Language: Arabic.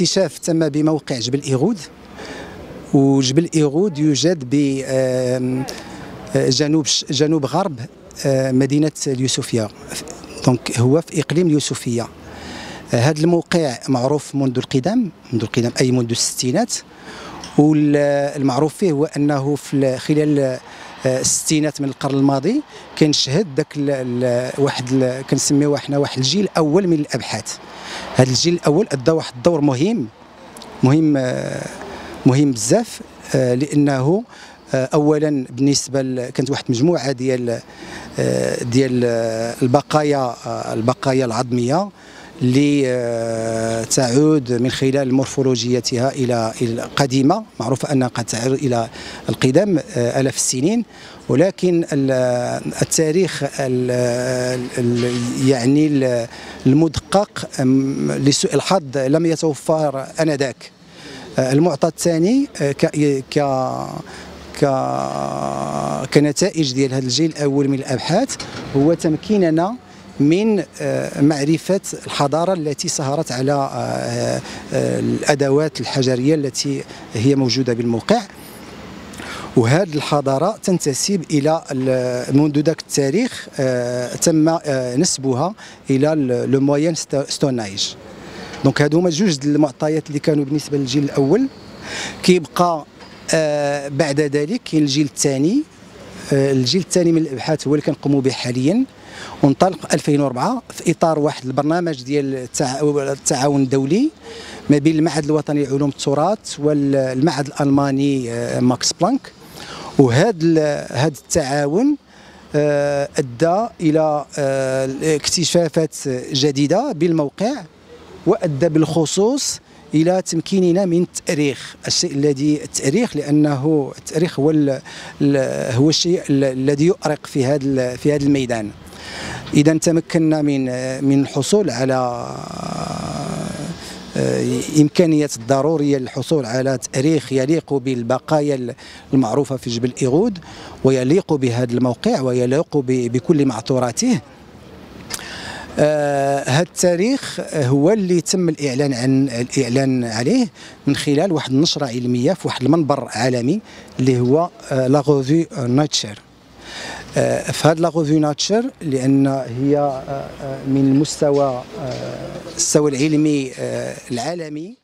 الاكتشاف تم بموقع جبل إيغود وجبل إيغود يوجد بجنوب جنوب غرب مدينة اليوسفية. donc هو في إقليم اليوسفية. هذا الموقع معروف منذ القدم منذ القدم أي منذ الستينات. والمعروف فيه هو أنه في خلال الستينات من القرن الماضي كان شهد ذاك واحد كنسميوه إحنا واحد الجيل الأول من الأبحاث. هذا الجيل الأول أدى واحد الدور مهم مهم مهم بزاف لأنه اولا بالنسبة كانت واحد مجموعة ديال ديال البقايا البقايا العظمية اللي تعود من خلال مورفولوجيتها إلى القديمه معروفة أنها قد تعود إلى القدم آلاف السنين. ولكن التاريخ يعني المدقق لسوء الحظ لم يتوفر آنذاك. المعطى الثاني ك كنتائج ديال هذا الجيل الأول من الأبحاث هو تمكيننا من آه، معرفة الحضارة التي سهرت على آه، آه، الأدوات الحجرية التي هي موجودة بالموقع. وهذه الحضارة تنتسب إلى منذ ذاك التاريخ تم نسبها إلى le Stone Age donc هادو هما جوج المعطيات اللي كانوا بالنسبة للجيل الأول. كيبقى بعد ذلك كاين الجيل الثاني. الجيل الثاني من الأبحاث هو اللي كنقوموا به حاليا. وانطلق 2004 في إطار واحد البرنامج ديال التعاون الدولي ما بين المعهد الوطني لعلوم التراث والمعهد الألماني آه، ماكس بلانك. وهذا هذا التعاون آه، أدى إلى آه، اكتشافات جديدة بالموقع وأدى بالخصوص إلى تمكيننا من التاريخ الشيء الذي التاريخ لأنه التأريخ هو هو الشيء الذي يؤرق في هذا في هذا الميدان. إذا تمكنا من من الحصول على آه، إمكانية الضرورية للحصول على تاريخ يليق بالبقايا المعروفة في جبل إيغود ويليق بهذا الموقع ويليق بكل معطوراته. آه هذا التاريخ هو اللي تم الإعلان عن الإعلان عليه من خلال واحد النشرة علميه في واحد المنبر عالمي اللي هو لا غوفي ناتشر في هذا لا غوفي ناتشر لأن هي آه, آه، من المستوى آه، السوى العلمي آه، العالمي.